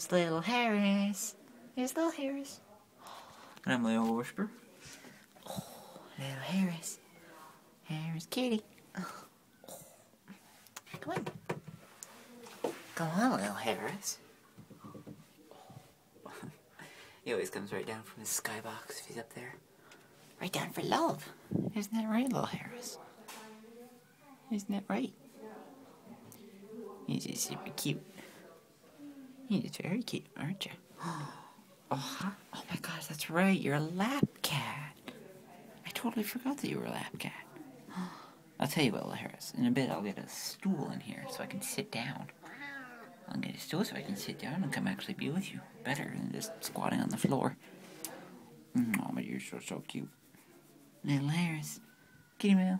It's little Harris. It's little Harris. And I'm Leo Whisper. Oh, little Harris. Harris kitty. Oh. Come on. Come on, little Harris. he always comes right down from his skybox if he's up there. Right down for love. Isn't that right, little Harris? Isn't that right? He's just super cute. He's very cute, aren't you? Oh, oh my gosh, that's right. You're a lap cat. I totally forgot that you were a lap cat. I'll tell you what, Little Harris. In a bit, I'll get a stool in here so I can sit down. I'll get a stool so I can sit down and come actually be with you. Better than just squatting on the floor. Mm, oh, but you're so, so cute. Little Harris. Kitty Mail.